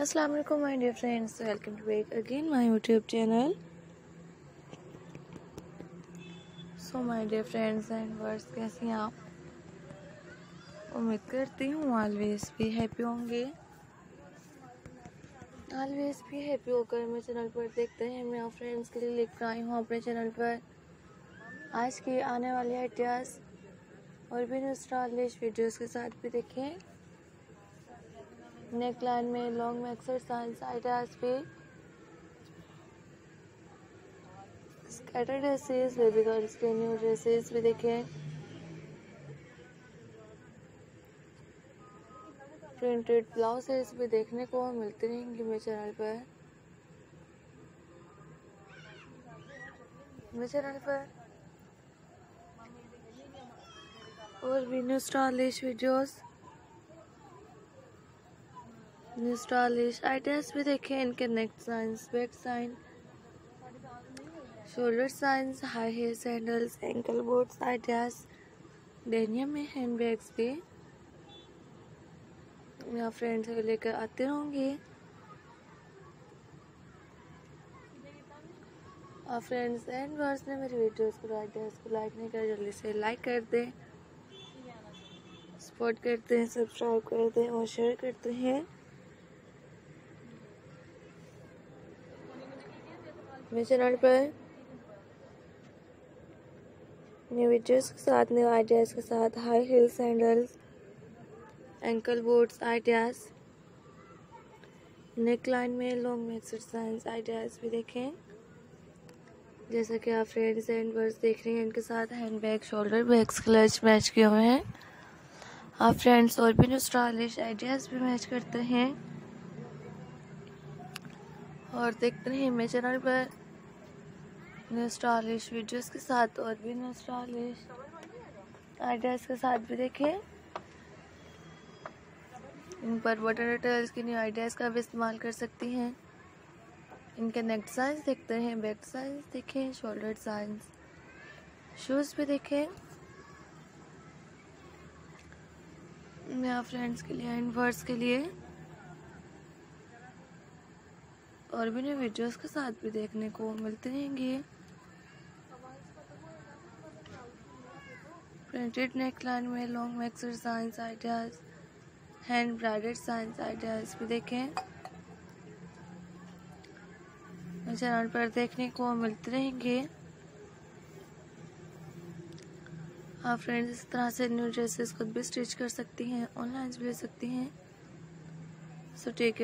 अस्सलाम वालेकुम, my dear friends, welcome to back again my YouTube channel. So my dear friends and viewers कैसे हैं आप? उम्मीद करती हूँ ऑलवेज भी हैप्पी होंगे। ऑलवेज भी हैप्पी होकर मेरे चैनल पर देखते हैं। मैं आप फ्रेंड्स के लिए लेकर आई हूँ अपने चैनल पर। आज की आने वाली आइडियाज़ और भी स्टाइलिश वीडियोस के साथ भी देखें। नेक लाइन में लॉन्ग में एक्सरसाइज आइडियाज़ पे स्कैटर ड्रेसेस बेबी गर्ल्स के न्यू ड्रेसेस भी देखें। प्रिंटेड ब्लाउजेस भी देखने को मिलती रहेंगी मेरे चैनल पर। मेरे चैनल पर। और भी new stylish videos stylish ideas भी देखें इनके neck science back sign shoulder science high hair sandals ankle boards ideas denim में हैंड बैग्स भी मैं फ्रेंड्स को लेकर आती रहूँगी और फ्रेंड्स एंड वर्स ने मेरी वीडियोस को लाइक आइडियाज़ को लाइक नहीं कर, जल्दी से लाइक कर दें। सपोर्ट करते हैं सब्सक्राइब करते हैं और शेयर करते हैं। मेरे चैनल पर न्यू वीडियोस के साथ न्यू आइडियाज़ के साथ high heel sandals ankle boards ideas neck line में लॉन्ग में एक्सरसाइज आइडियाज़ भी देखें। जैसा कि आप फ्रेंड्स एंड वर्स देख रहे हैं, इनके साथ hand bag shoulder bags clutch match किए हुए हैं। आप फ्रेंड्स और भी जो स्टाइलिश आइडियाज़ भी मैच करते हैं। और देखते हैं मेरे चैनल पर न्यू वीडियोस के साथ और भी न्यू आइडियाज़ के साथ भी देखें। इन पर बटन डिटेल्स की न्यू आइडियाज़ का भी इस्तेमाल कर सकती हैं। इनके नेक साइज़ देखते हैं बैक साइज़ देखें शोल्डर साइज़ शूज़ भी देखें। मेरा फ्रेंड्स के लिए एंड वर्ड्स के लिए। और भी न्यू वीडियोस के साथ भी देखने को मिलते रहेंगे। प्रिंटेड नेक लाइन में लॉन्ग में exercise ideas hand braided science ideas भी देखें। चैनल पर देखने को मिलते रहेंगे। आप फ्रेंड्स इस तरह से न्यू ड्रेसेस खुद भी स्टिच कर सकती हैं ऑनलाइन भी ले सकती हैं। So take